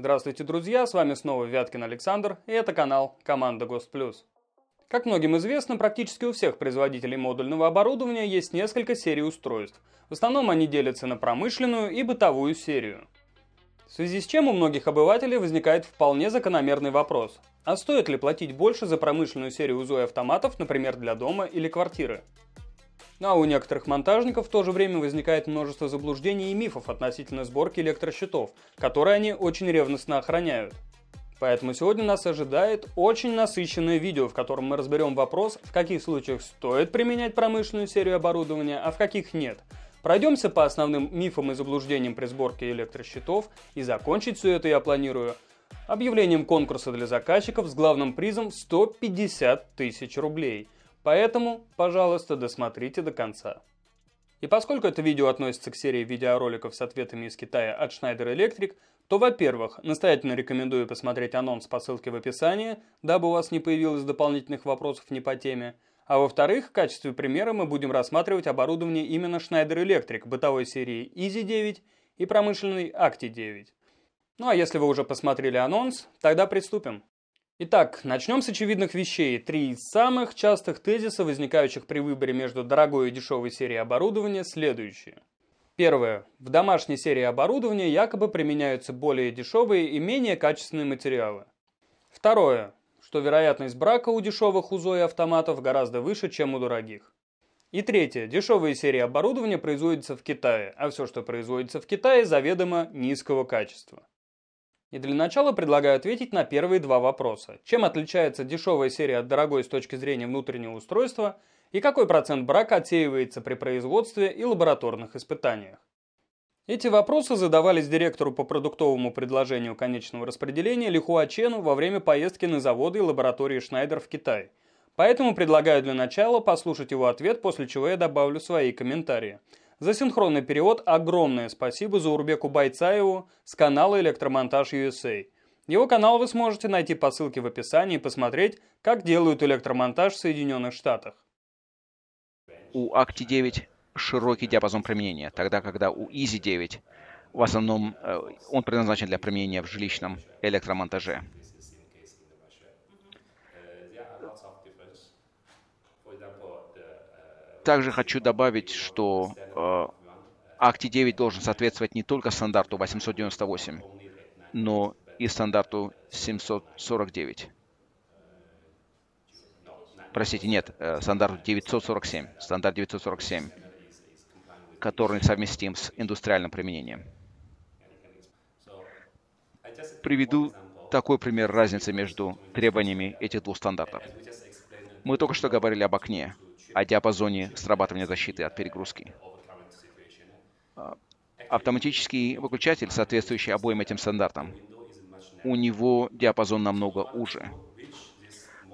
Здравствуйте, друзья! С вами снова Вяткин Александр, и это канал Команда ГОСТ+. Как многим известно, практически у всех производителей модульного оборудования есть несколько серий устройств. В основном они делятся на промышленную и бытовую серию. В связи с чем у многих обывателей возникает вполне закономерный вопрос. А стоит ли платить больше за промышленную серию УЗО автоматов, например, для дома или квартиры? Ну, а у некоторых монтажников в то же время возникает множество заблуждений и мифов относительно сборки электрощитов, которые они очень ревностно охраняют. Поэтому сегодня нас ожидает очень насыщенное видео, в котором мы разберем вопрос, в каких случаях стоит применять промышленную серию оборудования, а в каких нет. Пройдемся по основным мифам и заблуждениям при сборке электрощитов и закончить все это я планирую объявлением конкурса для заказчиков с главным призом 150 тысяч рублей – Поэтому, пожалуйста, досмотрите до конца. И поскольку это видео относится к серии видеороликов с ответами из Китая от Schneider Electric, то, во-первых, настоятельно рекомендую посмотреть анонс по ссылке в описании, дабы у вас не появилось дополнительных вопросов не по теме. А во-вторых, в качестве примера мы будем рассматривать оборудование именно Schneider Electric бытовой серии Easy 9 и промышленной Acti 9. Ну а если вы уже посмотрели анонс, тогда приступим. Итак, начнем с очевидных вещей. Три из самых частых тезиса, возникающих при выборе между дорогой и дешевой серией оборудования, следующие. Первое. В домашней серии оборудования якобы применяются более дешевые и менее качественные материалы. Второе. Что вероятность брака у дешевых УЗО и автоматов гораздо выше, чем у дорогих. И третье. Дешевые серии оборудования производятся в Китае, а все, что производится в Китае, заведомо низкого качества. И для начала предлагаю ответить на первые два вопроса. Чем отличается дешевая серия от дорогой с точки зрения внутреннего устройства и какой процент брака отсеивается при производстве и лабораторных испытаниях? Эти вопросы задавались директору по продуктовому предложению конечного распределения Лихуа Чену во время поездки на заводы и лаборатории Шнайдер в Китай. Поэтому предлагаю для начала послушать его ответ, после чего я добавлю свои комментарии. За синхронный перевод огромное спасибо Заурбеку Байцаеву с канала «Электромонтаж USA». Его канал вы сможете найти по ссылке в описании и посмотреть, как делают электромонтаж в Соединенных Штатах. У Acti 9 широкий диапазон применения, тогда когда у Easy 9 в основном э, он предназначен для применения в жилищном электромонтаже. Также хочу добавить, что э, Акти 9 должен соответствовать не только стандарту 898, но и стандарту 749. Простите, нет, э, стандарт 947, стандарт 947, который совместим с индустриальным применением. Приведу такой пример разницы между требованиями этих двух стандартов. Мы только что говорили об окне, о диапазоне срабатывания защиты от перегрузки. А, автоматический выключатель, соответствующий обоим этим стандартам, у него диапазон намного уже.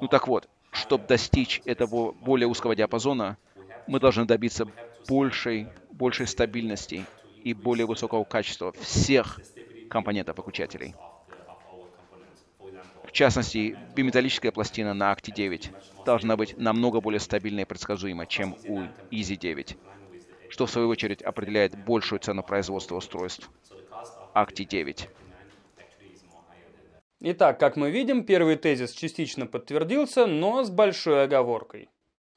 Ну так вот, чтобы достичь этого более узкого диапазона, мы должны добиться большей, большей стабильности и более высокого качества всех компонентов выключателей. В частности, биметаллическая пластина на Acti 9 должна быть намного более стабильной и предсказуема, чем у Easy 9, что в свою очередь определяет большую цену производства устройств Acti 9. Итак, как мы видим, первый тезис частично подтвердился, но с большой оговоркой.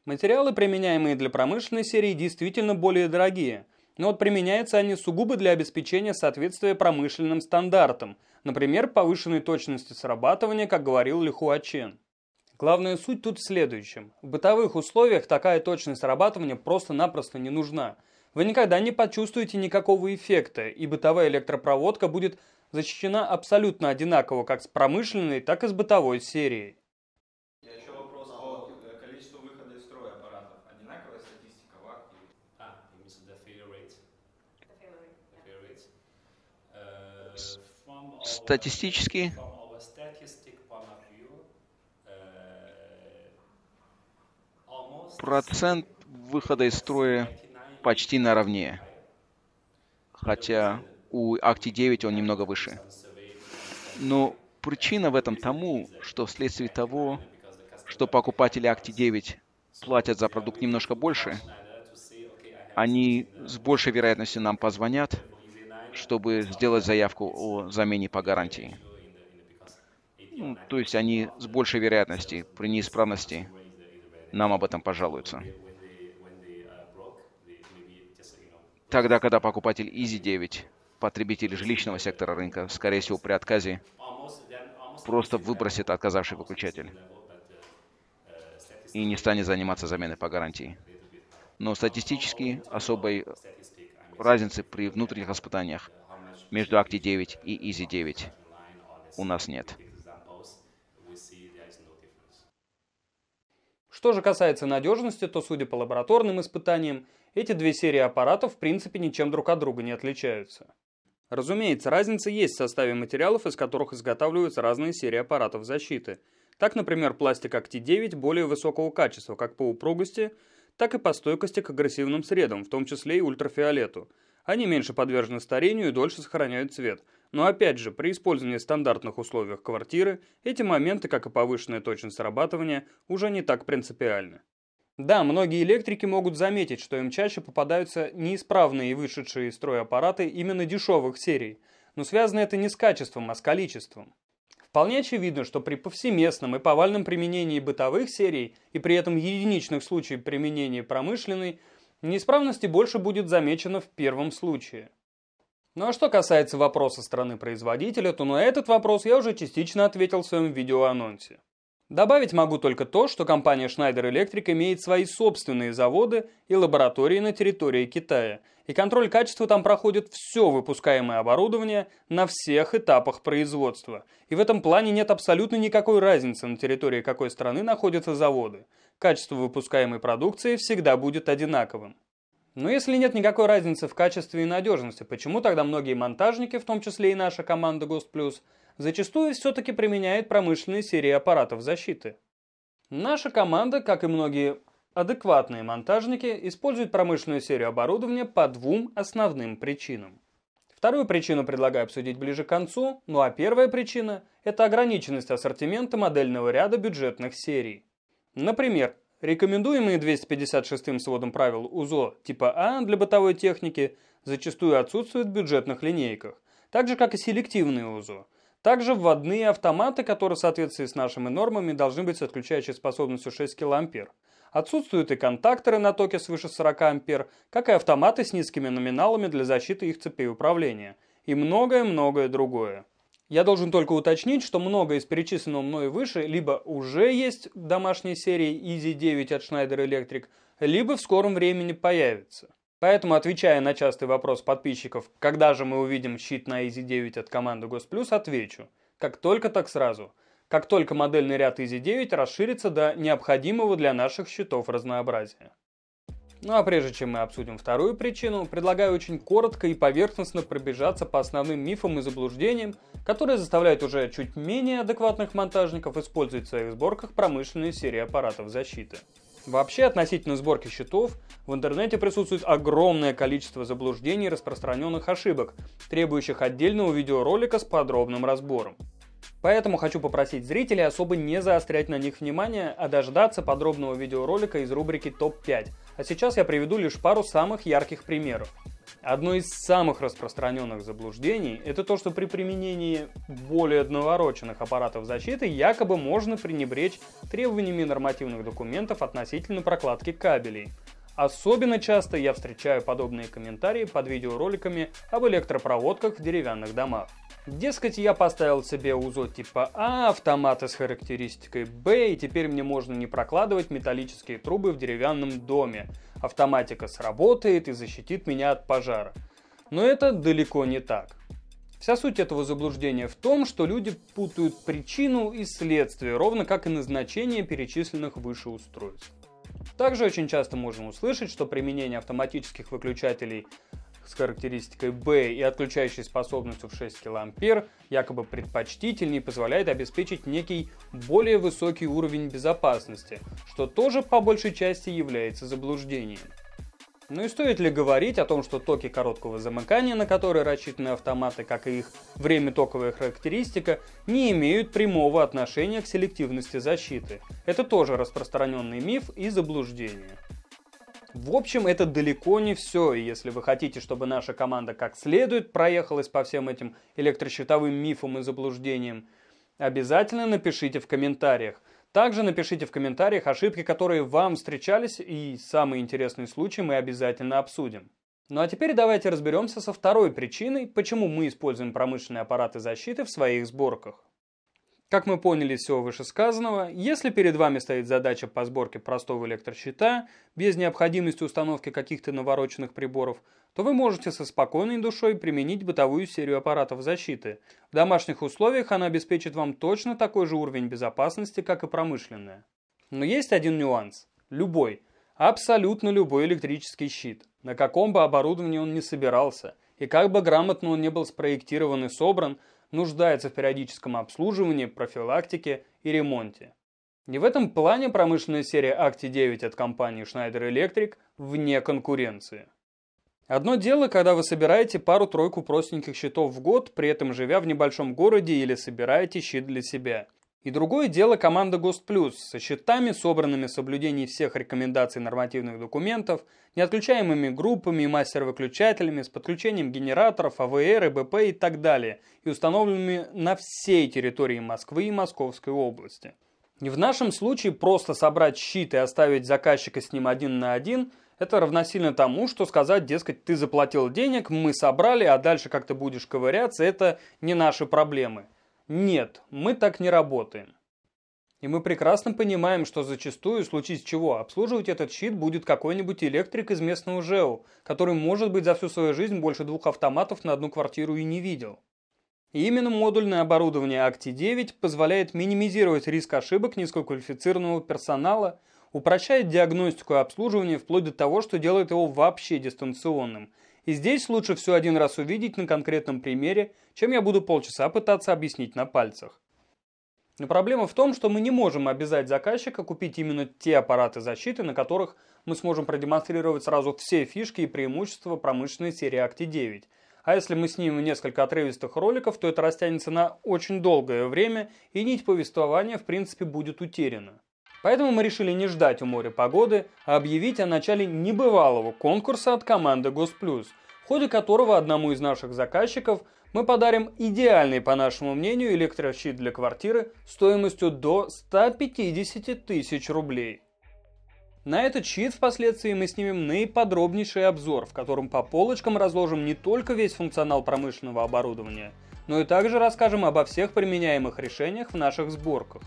Материалы, применяемые для промышленной серии, действительно более дорогие – но вот применяются они сугубо для обеспечения соответствия промышленным стандартам, например, повышенной точности срабатывания, как говорил Лихуа Чен. Главная суть тут в следующем. В бытовых условиях такая точность срабатывания просто-напросто не нужна. Вы никогда не почувствуете никакого эффекта, и бытовая электропроводка будет защищена абсолютно одинаково как с промышленной, так и с бытовой серией. Статистически процент выхода из строя почти наравне, хотя у Акти 9 он немного выше. Но причина в этом тому, что вследствие того, что покупатели Акти 9 платят за продукт немножко больше, они с большей вероятностью нам позвонят, чтобы сделать заявку о замене по гарантии. Ну, то есть они с большей вероятностью при неисправности нам об этом пожалуются. Тогда, когда покупатель Easy 9, потребитель жилищного сектора рынка, скорее всего, при отказе, просто выбросит отказавший выключатель и не станет заниматься заменой по гарантии. Но статистически особой разницы при внутренних испытаниях между Acti 9 и Easy 9 у нас нет. Что же касается надежности, то, судя по лабораторным испытаниям, эти две серии аппаратов в принципе ничем друг от друга не отличаются. Разумеется, разница есть в составе материалов, из которых изготавливаются разные серии аппаратов защиты. Так, например, пластик Acti-9 более высокого качества как по упругости, так и по стойкости к агрессивным средам, в том числе и ультрафиолету. Они меньше подвержены старению и дольше сохраняют цвет – но опять же, при использовании стандартных условиях квартиры, эти моменты, как и повышенная точность срабатывания, уже не так принципиальны. Да, многие электрики могут заметить, что им чаще попадаются неисправные и вышедшие из строя аппараты именно дешевых серий, но связано это не с качеством, а с количеством. Вполне очевидно, что при повсеместном и повальном применении бытовых серий и при этом единичных случаях применения промышленной, неисправности больше будет замечено в первом случае. Ну а что касается вопроса стороны производителя, то на этот вопрос я уже частично ответил в своем видеоанонсе. Добавить могу только то, что компания Schneider Electric имеет свои собственные заводы и лаборатории на территории Китая, и контроль качества там проходит все выпускаемое оборудование на всех этапах производства. И в этом плане нет абсолютно никакой разницы, на территории какой страны находятся заводы. Качество выпускаемой продукции всегда будет одинаковым. Но если нет никакой разницы в качестве и надежности, почему тогда многие монтажники, в том числе и наша команда GhostPlus, зачастую все-таки применяет промышленные серии аппаратов защиты? Наша команда, как и многие адекватные монтажники, использует промышленную серию оборудования по двум основным причинам. Вторую причину предлагаю обсудить ближе к концу, ну а первая причина – это ограниченность ассортимента модельного ряда бюджетных серий. Например, Рекомендуемые 256 сводом правил УЗО типа А для бытовой техники зачастую отсутствуют в бюджетных линейках, так же как и селективные УЗО. Также вводные автоматы, которые в соответствии с нашими нормами должны быть с отключающей способностью 6 кА. Отсутствуют и контакторы на токе свыше 40 А, как и автоматы с низкими номиналами для защиты их цепей управления. И многое-многое другое. Я должен только уточнить, что многое из перечисленного мной выше либо уже есть в домашней серии Easy 9 от Schneider Electric, либо в скором времени появится. Поэтому, отвечая на частый вопрос подписчиков, когда же мы увидим щит на Easy 9 от команды GosPlus, отвечу. Как только, так сразу. Как только модельный ряд Easy 9 расширится до необходимого для наших счетов разнообразия. Ну а прежде чем мы обсудим вторую причину, предлагаю очень коротко и поверхностно пробежаться по основным мифам и заблуждениям, которые заставляют уже чуть менее адекватных монтажников использовать в своих сборках промышленные серии аппаратов защиты. Вообще, относительно сборки щитов, в интернете присутствует огромное количество заблуждений и распространенных ошибок, требующих отдельного видеоролика с подробным разбором. Поэтому хочу попросить зрителей особо не заострять на них внимание, а дождаться подробного видеоролика из рубрики ТОП-5. А сейчас я приведу лишь пару самых ярких примеров. Одно из самых распространенных заблуждений – это то, что при применении более навороченных аппаратов защиты якобы можно пренебречь требованиями нормативных документов относительно прокладки кабелей. Особенно часто я встречаю подобные комментарии под видеороликами об электропроводках в деревянных домах. Дескать, я поставил себе УЗО типа А, автоматы с характеристикой Б, и теперь мне можно не прокладывать металлические трубы в деревянном доме. Автоматика сработает и защитит меня от пожара. Но это далеко не так. Вся суть этого заблуждения в том, что люди путают причину и следствие, ровно как и назначение перечисленных выше устройств. Также очень часто можем услышать, что применение автоматических выключателей с характеристикой B и отключающей способностью в 6 кА якобы предпочтительнее позволяет обеспечить некий более высокий уровень безопасности, что тоже по большей части является заблуждением. Ну и стоит ли говорить о том, что токи короткого замыкания, на которые рассчитаны автоматы, как и их время токовая характеристика, не имеют прямого отношения к селективности защиты. Это тоже распространенный миф и заблуждение. В общем, это далеко не все, и если вы хотите, чтобы наша команда как следует проехалась по всем этим электрощитовым мифам и заблуждениям, обязательно напишите в комментариях. Также напишите в комментариях ошибки, которые вам встречались, и самые интересные случаи мы обязательно обсудим. Ну а теперь давайте разберемся со второй причиной, почему мы используем промышленные аппараты защиты в своих сборках. Как мы поняли из всего вышесказанного, если перед вами стоит задача по сборке простого электрощита, без необходимости установки каких-то навороченных приборов, то вы можете со спокойной душой применить бытовую серию аппаратов защиты. В домашних условиях она обеспечит вам точно такой же уровень безопасности, как и промышленная. Но есть один нюанс. Любой, абсолютно любой электрический щит, на каком бы оборудовании он ни собирался, и как бы грамотно он не был спроектирован и собран, нуждается в периодическом обслуживании, профилактике и ремонте. И в этом плане промышленная серия Acti 9 от компании Schneider Electric вне конкуренции. Одно дело, когда вы собираете пару-тройку простеньких щитов в год, при этом живя в небольшом городе или собираете щит для себя. И другое дело команда ГОСТ Плюс со счетами, собранными в соблюдении всех рекомендаций нормативных документов, неотключаемыми группами и мастер-выключателями, с подключением генераторов, АВР, БП и так далее, и установленными на всей территории Москвы и Московской области. И в нашем случае просто собрать щит и оставить заказчика с ним один на один – это равносильно тому, что сказать, дескать, ты заплатил денег, мы собрали, а дальше как ты будешь ковыряться, это не наши проблемы. Нет, мы так не работаем. И мы прекрасно понимаем, что зачастую, случае чего, обслуживать этот щит будет какой-нибудь электрик из местного ЖЭУ, который, может быть, за всю свою жизнь больше двух автоматов на одну квартиру и не видел. И именно модульное оборудование Acti-9 позволяет минимизировать риск ошибок низкоквалифицированного персонала, упрощает диагностику и обслуживание вплоть до того, что делает его вообще дистанционным – и здесь лучше все один раз увидеть на конкретном примере, чем я буду полчаса пытаться объяснить на пальцах. Но проблема в том, что мы не можем обязать заказчика купить именно те аппараты защиты, на которых мы сможем продемонстрировать сразу все фишки и преимущества промышленной серии Acti 9. А если мы снимем несколько отрывистых роликов, то это растянется на очень долгое время, и нить повествования в принципе будет утеряна. Поэтому мы решили не ждать у моря погоды, а объявить о начале небывалого конкурса от команды Госплюс, в ходе которого одному из наших заказчиков мы подарим идеальный, по нашему мнению, электрощит для квартиры стоимостью до 150 тысяч рублей. На этот щит впоследствии мы снимем наиподробнейший обзор, в котором по полочкам разложим не только весь функционал промышленного оборудования, но и также расскажем обо всех применяемых решениях в наших сборках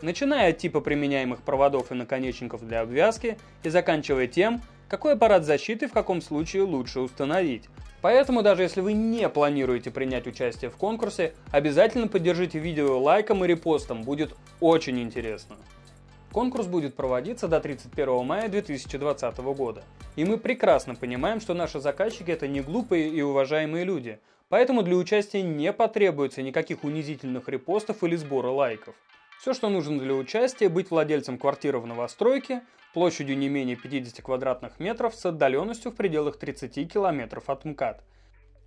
начиная от типа применяемых проводов и наконечников для обвязки и заканчивая тем, какой аппарат защиты в каком случае лучше установить. Поэтому даже если вы не планируете принять участие в конкурсе, обязательно поддержите видео лайком и репостом, будет очень интересно. Конкурс будет проводиться до 31 мая 2020 года. И мы прекрасно понимаем, что наши заказчики это не глупые и уважаемые люди, поэтому для участия не потребуется никаких унизительных репостов или сбора лайков. Все, что нужно для участия, быть владельцем квартиры в новостройке, площадью не менее 50 квадратных метров с отдаленностью в пределах 30 километров от МКАД.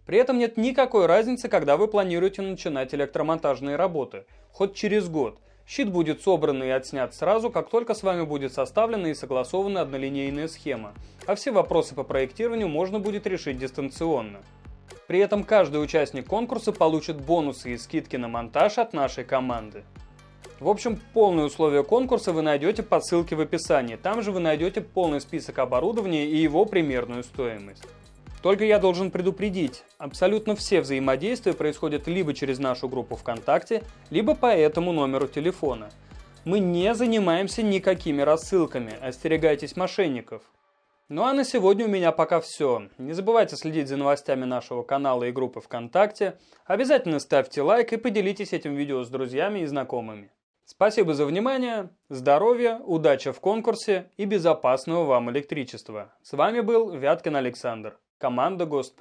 При этом нет никакой разницы, когда вы планируете начинать электромонтажные работы, хоть через год. Щит будет собран и отснят сразу, как только с вами будет составлена и согласована однолинейная схема, а все вопросы по проектированию можно будет решить дистанционно. При этом каждый участник конкурса получит бонусы и скидки на монтаж от нашей команды. В общем, полные условия конкурса вы найдете по ссылке в описании. Там же вы найдете полный список оборудования и его примерную стоимость. Только я должен предупредить, абсолютно все взаимодействия происходят либо через нашу группу ВКонтакте, либо по этому номеру телефона. Мы не занимаемся никакими рассылками, остерегайтесь мошенников. Ну а на сегодня у меня пока все. Не забывайте следить за новостями нашего канала и группы ВКонтакте. Обязательно ставьте лайк и поделитесь этим видео с друзьями и знакомыми. Спасибо за внимание, здоровья, удачи в конкурсе и безопасного вам электричества. С вами был Вяткин Александр, команда ГОСТ+.